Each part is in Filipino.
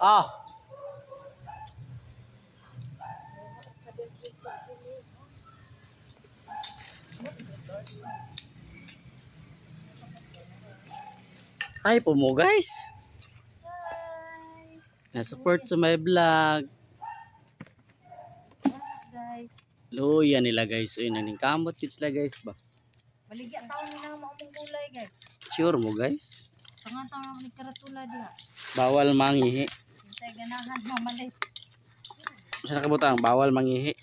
Ah. Hi po mo guys. Na-support sa my vlog. Luya nila guys. Uy, naning kamot sila guys ba? Baligya taon nila ang mga gulay guys. Sure mo guys. Tangan taon naman ni karatula diha. Bawal mangihi. Hintay ganahan mamalit. Sa nakabutang, bawal mangihi.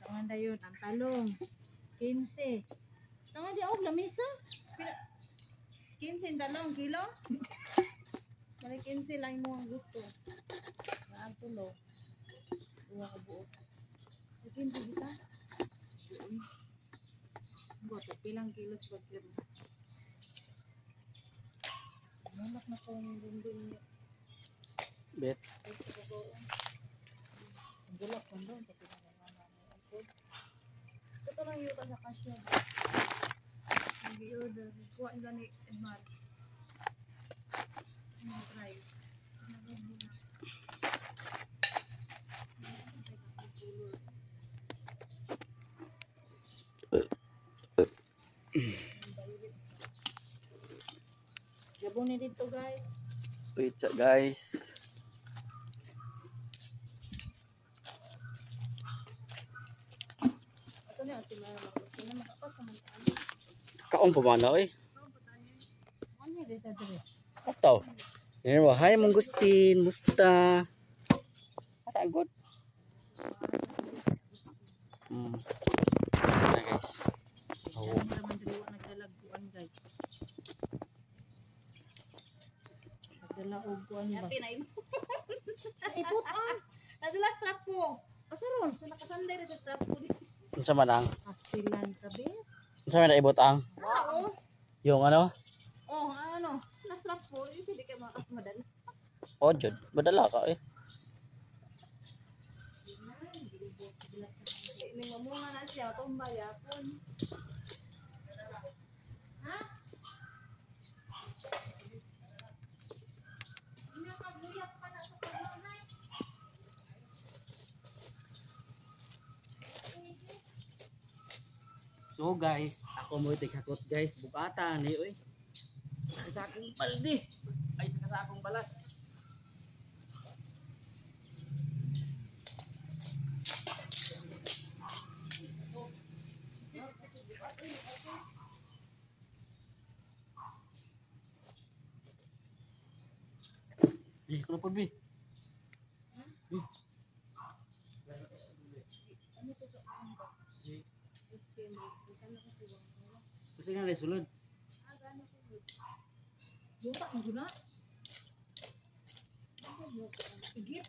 Tangan dayon ang talong. 15. Tangan di og lamisa. 15 dalawang kilo? Balik 15 lang mo ang gusto. Naan tulo. Uwa ka buo. 15 bisa? Buat pilang kilos ba kiro? Mulak na ko yung dundun niya. Bet. Ang gulak ko doon. Pati na naman namin. Ito lang yung sa kasya. Nag-i-order. Kuha nila ni Edmar. Nag-try. Gabo ni dito guys. Wait siya guys. Na, na. Na. Kaon pa. Ano dito dire? Ato. Mo, hi Mungustin, musta? Ata good. Hmm. Na guys. Oh. Ano naman diri wa nagdalagkuan guys. Nagdala og kuan ba? Ate na yun. Ipot ah. Strap po. Kasaron, sa nakasanday na sa strap po. Unsa man ang? Asilan kabe. Unsa man ibot ang? Wow. Yung ano? Oh, ano, na strap po. Yung hindi ka ma- madala. Oh, jud. Badala ka eh. Ini mamunga na siya, tumbay yapon. So guys, ako mo tigakot guys, bukata ni oy. Sa kasakong baldi. Ay sa kasakong balas. Po bi. Bi. Kasi nga sulod. Yuta mo guna. Igit.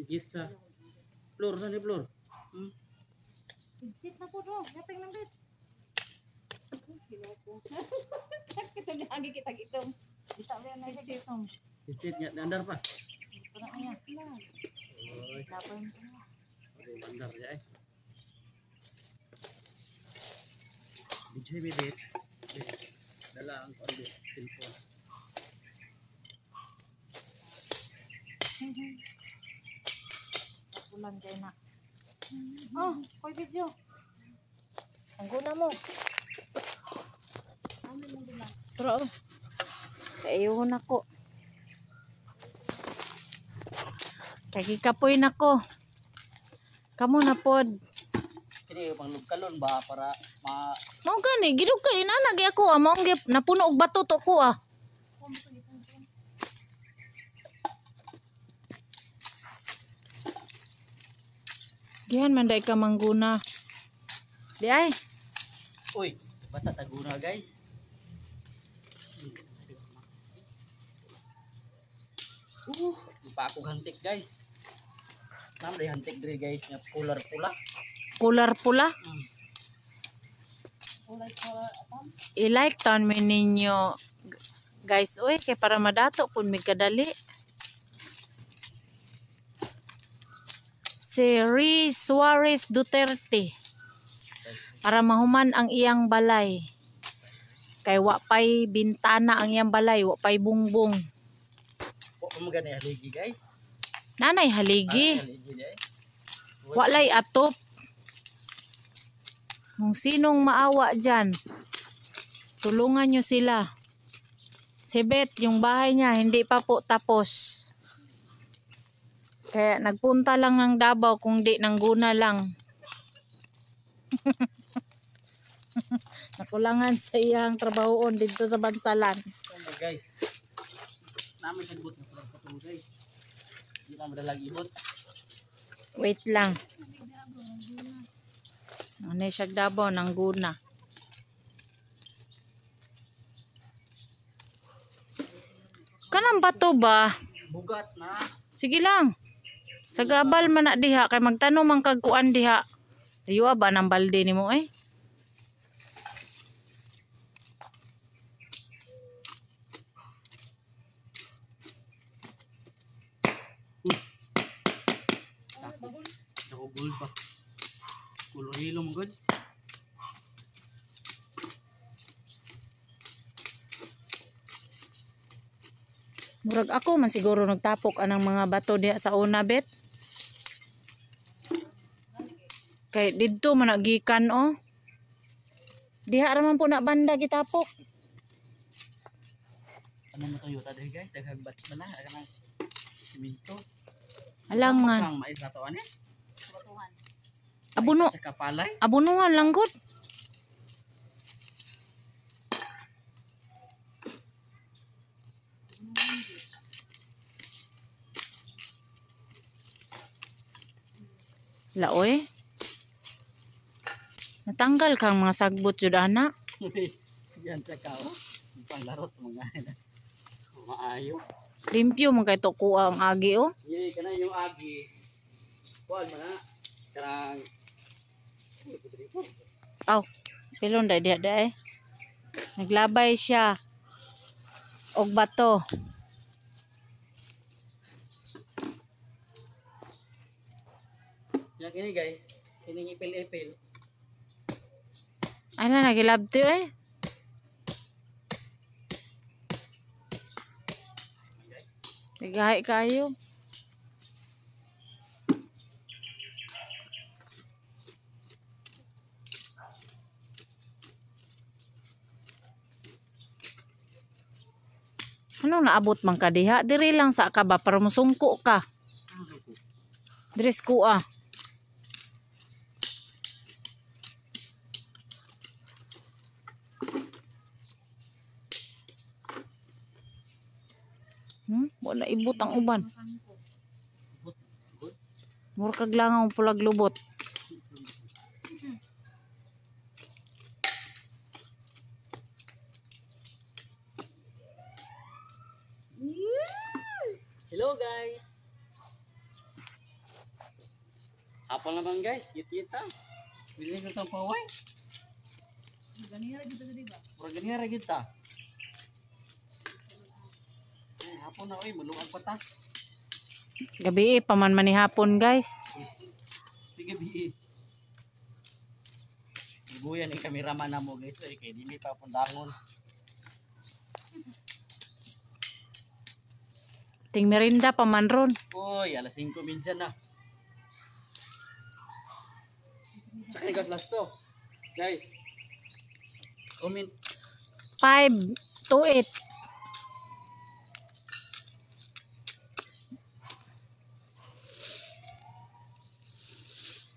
Igit sa floor sa ni floor. Hmm? Exit na po do. Yatay lang dit. Kinoko. Ito ni agi kita gitong. Kita ba na exit tom. Igit niya andar pa. Para niya. Oy, Laban. Oy, andar ya Video bidit. Dala ang kondo cellphone. Ulan kay na. Oh, koy video. Ang guna mo. Pero, ayun ako. Kagi kapoy na ko. Kamu na pod. Kini pang lugkalon ba para ma Mao gani, gidug ka inanag ako ah, mao gyud napuno og bato to ko ah. Diyan man ka mangguna. Di ay. Uy, bata taguna guys. Uh, pa ako hantik guys. Nam hantik diri guys nga pular pula. Kular pula. Hmm. I-like taon mi ninyo guys oy kay para madato kun mi kadali. Si Riz Suarez Duterte para mahuman ang iyang balay. Kay wa pay bintana ang iyang balay, wa pay bungbong. Amo gani haligi guys. Nanay Ah, haligi. haligi di ay. Walay atop. Kung sinong maawa dyan, tulungan nyo sila. Si Beth, yung bahay niya, hindi pa po tapos. Kaya nagpunta lang ng Davao kung di ng guna lang. Nakulangan sa iyang trabahoon dito sa Bansalan. Ano guys. Namin sagbot na pala patuloy guys. Hindi na madalag ibot. Wait lang. Ano siya Davao ng guna. Kanang bato ba? Bugat na. Sige lang. Sa gabal man na diha kay magtanong man kag kuan diha. Ayo ba nang balde nimo eh? Ako gul Kulong-hilo mo good. Murag ako man siguro nagtapok anang mga bato diha sa una bet. Kay didto man nagikan oh. Diha ra man po na banda gitapok. Ano mo tayo ta guys? Daghang bat na na. Kanang siminto. Alangan. Kang mais na to ani. Saka palay. abunuhan lang gud. Laoy. Natanggal kang mga sagbot jud ana. Yan saka oh. Panglarot mga. Maayo. Limpyo man kay to kuha ang agi oh. Yay, kana yung agi. Kuan man na. Kanang Aw, pilon dai diha dai. Naglabay siya. Og bato. Ya kini guys. Kini ipil-ipil. Ay na nagilabti eh. Tigahay kayo. Ano naabot man ka diha? Diri lang sa ka ba para musungko ka. Diri ko ah. Hmm? Wala ibot ang uban. Mura kag lang ang pulag lubot. Naman guys, kita. Bili ko tong paway. Ganira dito sa diba? Pura ganira kita. Ay, hapon na oy, malungag pa ta. Gabi eh, paman man ni hapon guys. Sige bi. Ibuyan ni kameraman na mo guys, oy kay dili pa pundangon. Ting merinda paman ron. Uy, alas 5 minsan na. Guys last to. Guys. Comment 5 to 8.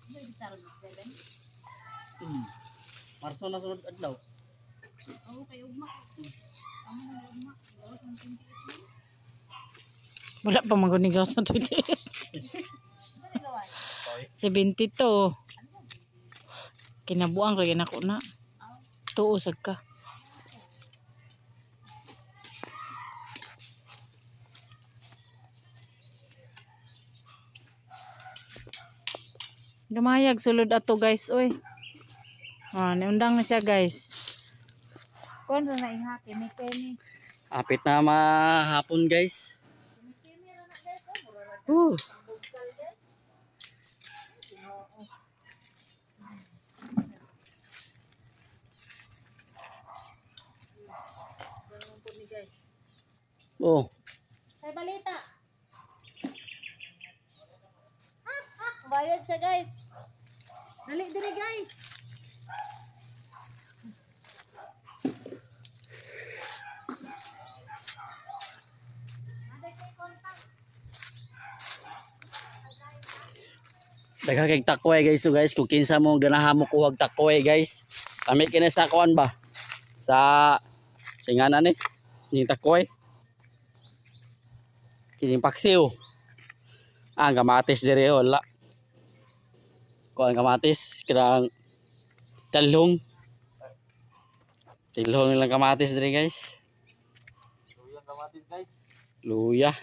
Ano yung gitara mo? Belen? Hmm. Marso na sunod adlaw. Oo, kay Ugma. Amo na ni Ugma. Wala pa 28. Ano na gawin? Oy. 72. Kinabuang rin ako na. Tuusag ka. Gamayag sulod ato guys oy. Ah, niundang na siya guys. Kuan ra na iha kini kini. Apit na mahapon guys. Uh. Oh. May balita. Ah, ah, bayad siya guys. Dali dire guys. Daga kay takoy guys so guys kung kinsa mo ganahan mo kuhag takoy guys. Kami kini sa ba? Sa singanan ni eh. ni takoy. Kining paksiw. Ah, kamatis diri wala. Kuan kamatis kirang talong. Talong lang kamatis diri guys. Luyang kamatis guys. Luya.